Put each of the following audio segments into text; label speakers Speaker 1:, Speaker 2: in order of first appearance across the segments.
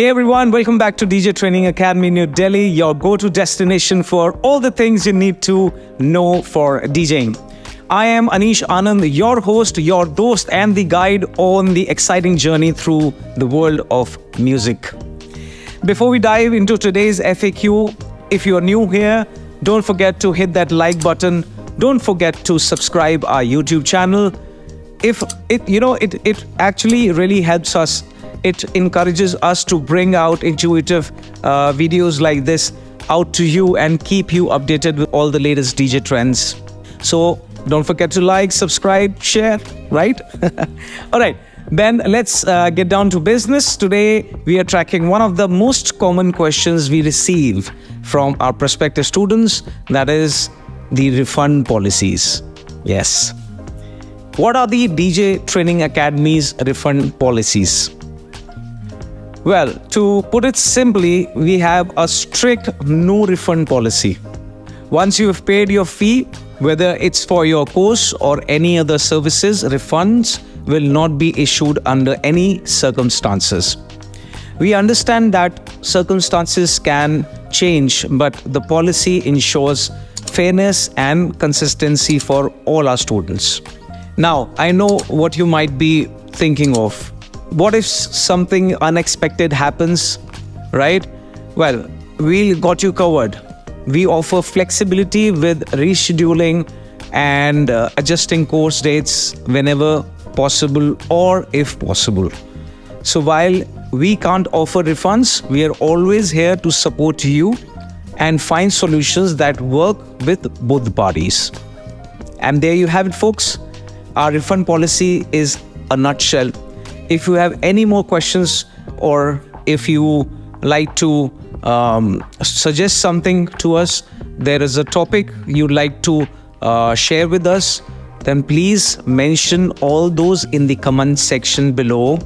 Speaker 1: Hey everyone, welcome back to DJ Training Academy New Delhi, your go to destination for all the things you need to know for DJing. I am Anish Anand, your host, your host, and the guide on the exciting journey through the world of music. Before we dive into today's FAQ, if you're new here, don't forget to hit that like button. Don't forget to subscribe our YouTube channel. If it, you know, it, it actually really helps us it encourages us to bring out intuitive uh, videos like this out to you and keep you updated with all the latest DJ trends. So don't forget to like, subscribe, share, right? all right. Ben, let's uh, get down to business. Today, we are tracking one of the most common questions we receive from our prospective students that is, the refund policies. Yes. What are the DJ Training Academy's refund policies? Well, to put it simply, we have a strict no refund policy. Once you have paid your fee, whether it's for your course or any other services, refunds will not be issued under any circumstances. We understand that circumstances can change, but the policy ensures fairness and consistency for all our students. Now, I know what you might be thinking of what if something unexpected happens, right? Well, we got you covered. We offer flexibility with rescheduling and uh, adjusting course dates whenever possible or if possible. So while we can't offer refunds, we are always here to support you and find solutions that work with both parties. And there you have it, folks. Our refund policy is a nutshell if you have any more questions or if you like to um, suggest something to us, there is a topic you'd like to uh, share with us, then please mention all those in the comment section below.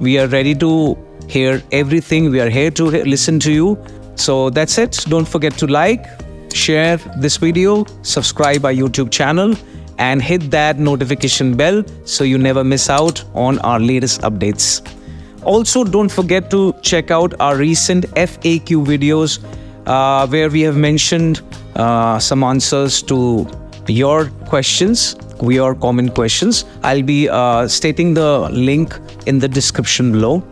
Speaker 1: We are ready to hear everything. We are here to listen to you. So that's it. Don't forget to like, share this video, subscribe our YouTube channel and hit that notification bell so you never miss out on our latest updates. Also, don't forget to check out our recent FAQ videos uh, where we have mentioned uh, some answers to your questions, your common questions. I'll be uh, stating the link in the description below.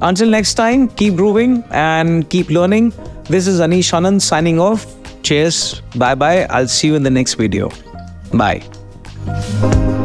Speaker 1: Until next time, keep growing and keep learning. This is Anish Anand signing off. Cheers. Bye bye. I'll see you in the next video. Bye. Thank